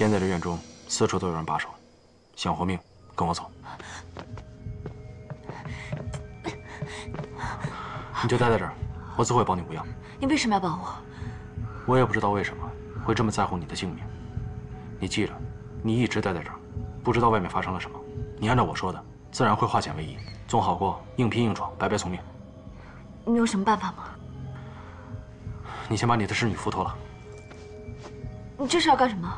现在这院中四处都有人把守，想活命，跟我走。你就待在这儿，我自会保你无恙。你为什么要保我？我也不知道为什么会这么在乎你的性命。你记着，你一直待在这儿，不知道外面发生了什么。你按照我说的，自然会化险为夷，总好过硬拼硬闯，白白送命。你有什么办法吗？你先把你的侍女服脱了。你这是要干什么？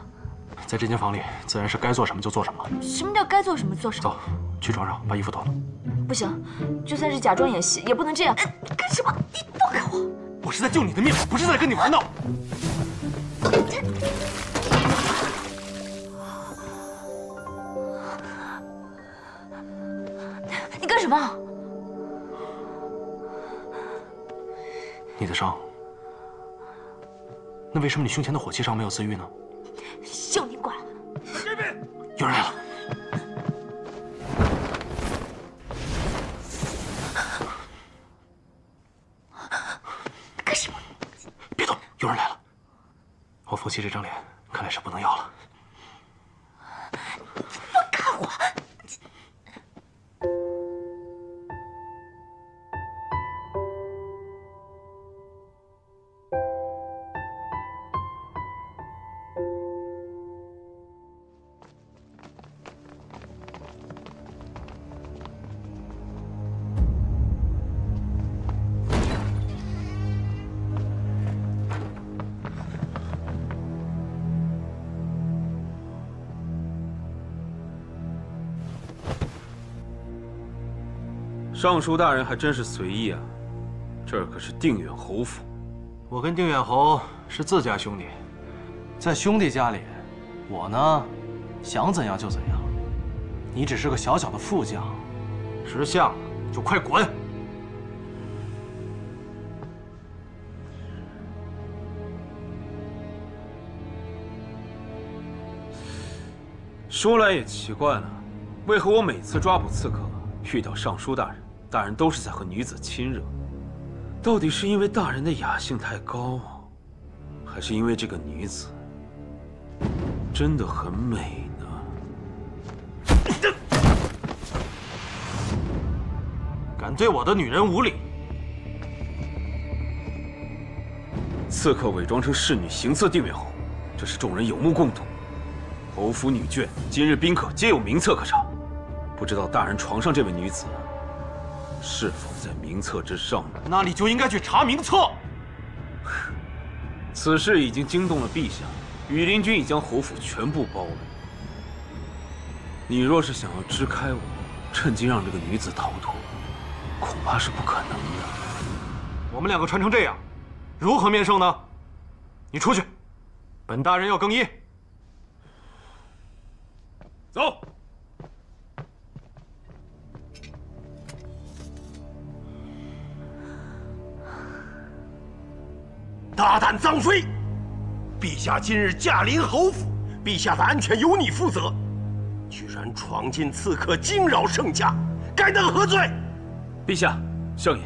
在这间房里，自然是该做什么就做什么。什么叫该做什么做什么？走，去床上把衣服脱了。不行，就算是假装演戏，也不能这样。干什么？你放开我！我是在救你的命，不是在跟你玩闹。你干什么？你的伤，那为什么你胸前的火气上没有自愈呢？要你管！这边有人来了。干什么？别动，有人来了。我夫妻这张脸，看来是不能要了。尚书大人还真是随意啊，这儿可是定远侯府。我跟定远侯是自家兄弟，在兄弟家里，我呢，想怎样就怎样。你只是个小小的副将，识相了就快滚！说来也奇怪了，为何我每次抓捕刺客，遇到尚书大人，大人都是在和女子亲热？到底是因为大人的雅兴太高，还是因为这个女子真的很美呢？敢对我的女人无礼！刺客伪装成侍女行刺定远侯，这是众人有目共睹。侯府女眷今日宾客皆有名册可查，不知道大人床上这位女子是否在名册之上呢？那你就应该去查名册。此事已经惊动了陛下，羽林军已将侯府全部包围。你若是想要支开我，趁机让这个女子逃脱，恐怕是不可能的。我们两个穿成这样，如何面圣呢？你出去，本大人要更衣。大胆张飞！陛下今日驾临侯府，陛下的安全由你负责，居然闯进刺客，惊扰圣驾，该当何罪？陛下，相爷，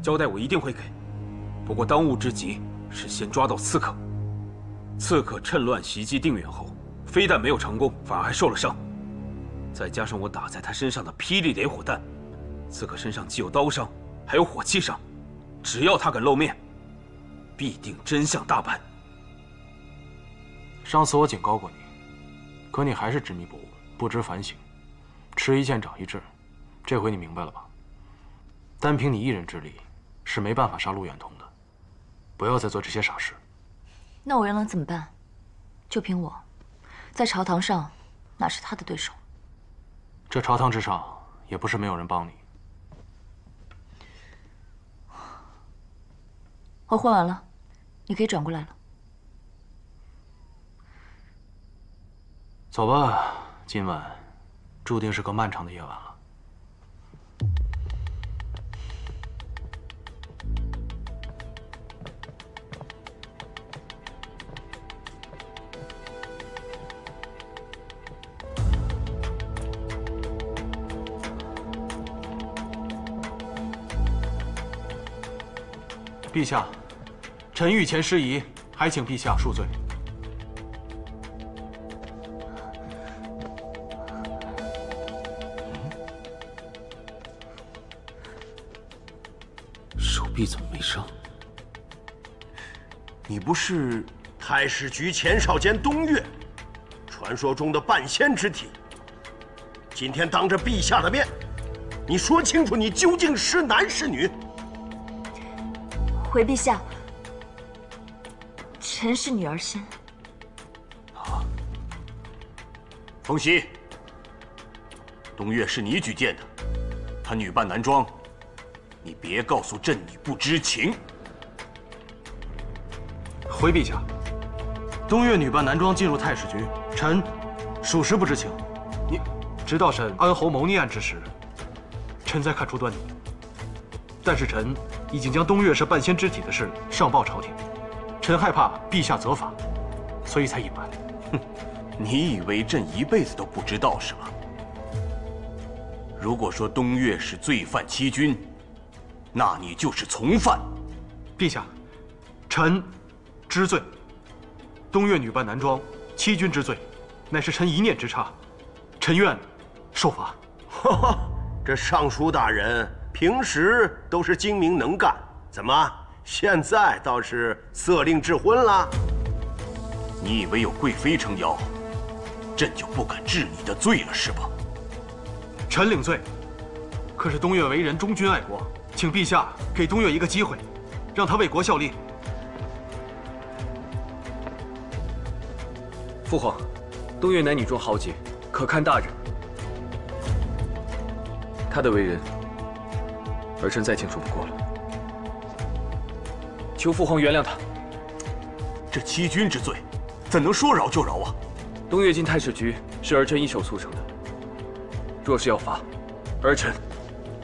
交代我一定会给。不过当务之急是先抓到刺客。刺客趁乱袭击定远侯，非但没有成功，反而还受了伤。再加上我打在他身上的霹雳雷火弹，刺客身上既有刀伤，还有火器伤。只要他敢露面，必定真相大白。上次我警告过你，可你还是执迷不悟，不知反省，吃一堑长一智。这回你明白了吧？单凭你一人之力，是没办法杀陆远彤的。不要再做这些傻事。那我又能怎么办？就凭我，在朝堂上哪是他的对手？这朝堂之上，也不是没有人帮你。我换完了，你可以转过来了。走吧，今晚注定是个漫长的夜晚了。陛下，臣御前失仪，还请陛下恕罪。手臂怎么没伤？你不是太史局前少监东岳，传说中的半仙之体，今天当着陛下的面，你说清楚你究竟是男是女。回陛下，臣是女儿身。凤熙，东岳是你举荐的，他女扮男装，你别告诉朕你不知情。回陛下，东岳女扮男装进入太史局，臣属实不知情。你直到审安侯谋逆案之时，臣才看出端倪。但是臣已经将东岳是半仙之体的事上报朝廷，臣害怕陛下责罚，所以才隐瞒。哼，你以为朕一辈子都不知道是吗？如果说东岳是罪犯欺君，那你就是从犯。陛下，臣。知罪。东岳女扮男装，欺君之罪，乃是臣一念之差，臣愿受罚。哈哈这尚书大人平时都是精明能干，怎么现在倒是色令智昏了？你以为有贵妃撑腰，朕就不敢治你的罪了是吧？臣领罪。可是东岳为人忠君爱国，请陛下给东岳一个机会，让他为国效力。父皇，东岳乃女中豪杰，可堪大人。他的为人，儿臣再清楚不过了。求父皇原谅他。这欺君之罪，怎能说饶就饶啊？东岳进太史局是儿臣一手促成的。若是要罚，儿臣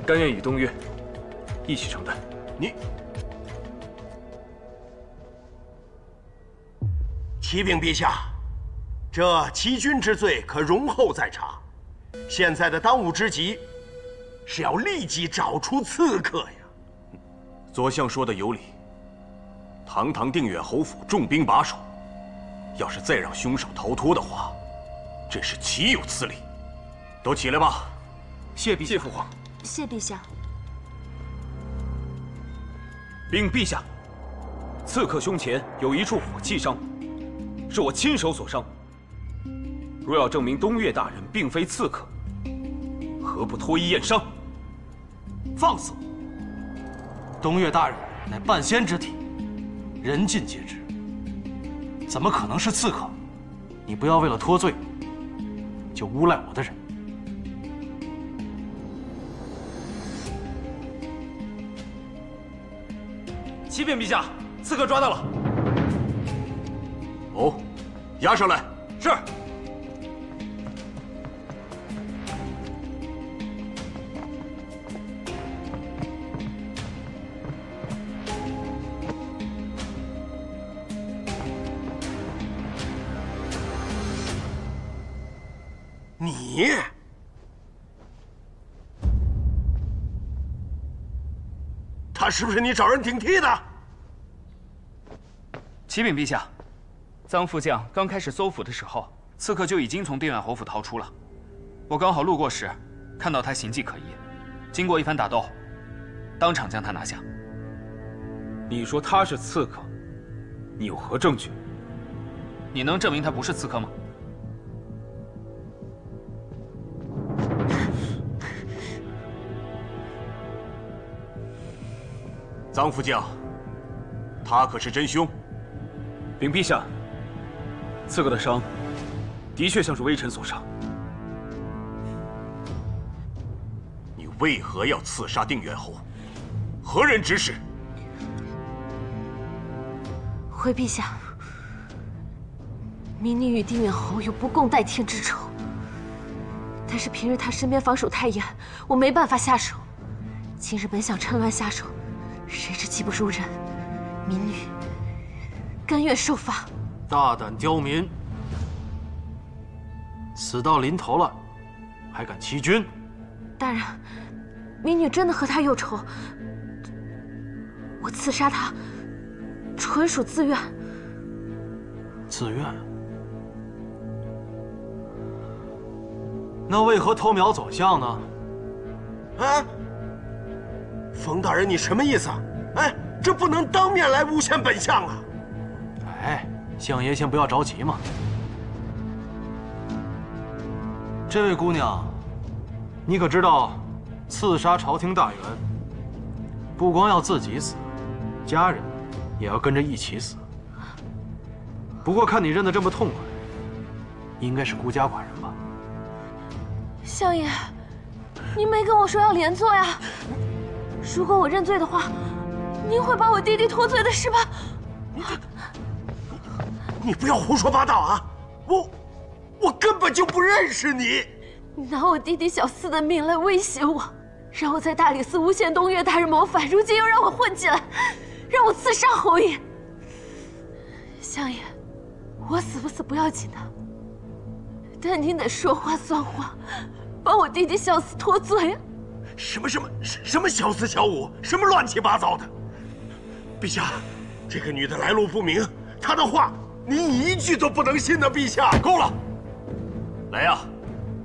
甘愿与东岳一起承担。你，启禀陛下。这欺君之罪可容后再查，现在的当务之急是要立即找出刺客呀。左相说的有理，堂堂定远侯府重兵把守，要是再让凶手逃脱的话，真是岂有此理！都起来吧。谢陛下谢父皇。谢陛下。禀陛下，刺客胸前有一处火器伤，是我亲手所伤。若要证明东岳大人并非刺客，何不脱衣验伤？放肆！东岳大人乃半仙之体，人尽皆知，怎么可能是刺客？你不要为了脱罪，就诬赖我的人。启禀陛下，刺客抓到了。哦，押上来。是。他是不是你找人顶替的？启禀陛下，臧副将刚开始搜府的时候，刺客就已经从定远侯府逃出了。我刚好路过时，看到他形迹可疑，经过一番打斗，当场将他拿下。你说他是刺客，你有何证据？你能证明他不是刺客吗？臧副将，他可是真凶。禀陛下，刺客的伤，的确像是微臣所伤。你为何要刺杀定远侯？何人指使？回陛下，民女与定远侯有不共戴天之仇，但是平日他身边防守太严，我没办法下手。今日本想趁乱下手。谁知技不如人，民女甘愿受罚。大胆刁民，死到临头了，还敢欺君？大人，民女真的和他有仇，我刺杀他纯属自愿。自愿？那为何偷瞄左相呢？啊！冯大人，你什么意思？哎，这不能当面来诬陷本相啊！哎，相爷先不要着急嘛。这位姑娘，你可知道，刺杀朝廷大员，不光要自己死，家人也要跟着一起死。不过看你认得这么痛快，应该是孤家寡人吧？相爷，您没跟我说要连坐呀？如果我认罪的话，您会把我弟弟脱罪的是吧？你你不要胡说八道啊！我。我根本就不认识你，你拿我弟弟小四的命来威胁我，让我在大理寺诬陷东岳大人谋反，如今又让我混进来，让我刺杀侯爷。相爷，我死不死不要紧的，但您得说话算话，帮我弟弟小四脱罪。什么什么什么小四小五，什么乱七八糟的！陛下，这个女的来路不明，她的话您一句都不能信的。陛下，够了。来呀，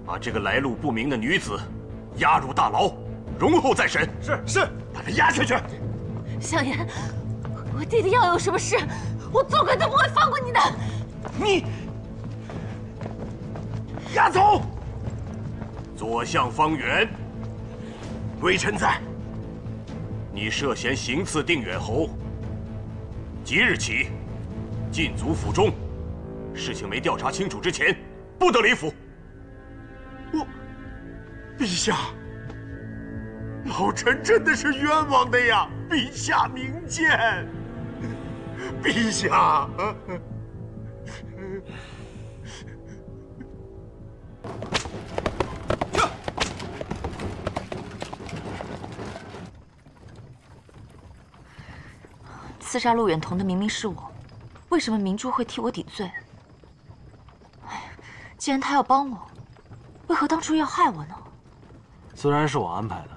把这个来路不明的女子押入大牢，容后再审。是是，把她押下去。相爷，我弟弟要有什么事，我做鬼都不会放过你的。你押走。左相方圆，微臣在。你涉嫌行刺定远侯，即日起禁足府中。事情没调查清楚之前。不得离府。我，陛下，老臣真的是冤枉的呀！陛下明鉴。陛下，刺杀陆远彤的明明是我，为什么明珠会替我顶罪？既然他要帮我，为何当初要害我呢？自然是我安排的。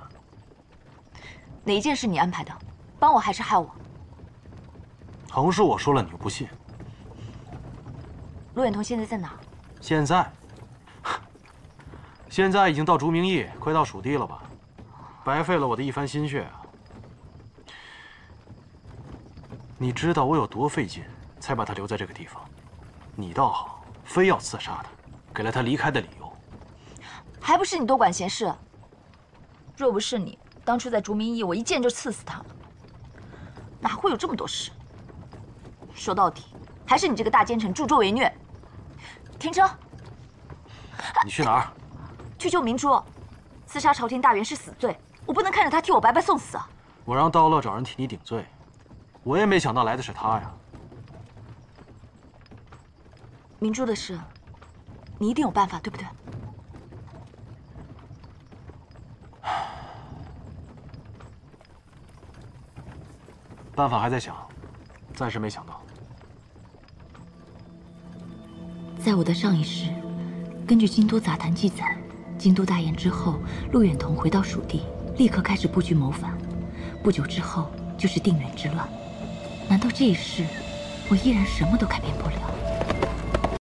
哪一件是你安排的？帮我还是害我？横竖我说了，你又不信。陆远彤现在在哪？现在，现在已经到竹明驿，快到蜀地了吧？白费了我的一番心血啊！你知道我有多费劲，才把他留在这个地方？你倒好，非要刺杀他。给了他离开的理由，还不是你多管闲事？若不是你当初在竹明驿，我一剑就刺死他了，哪会有这么多事？说到底，还是你这个大奸臣助纣为虐。停车！你去哪儿？去救明珠。刺杀朝廷大员是死罪，我不能看着他替我白白送死啊！我让道乐找人替你顶罪，我也没想到来的是他呀。明珠的事。你一定有办法，对不对？办法还在想，暂时没想到。在我的上一世，根据《京都杂谈》记载，京都大宴之后，陆远同回到蜀地，立刻开始布局谋反。不久之后就是定远之乱。难道这一世，我依然什么都改变不了？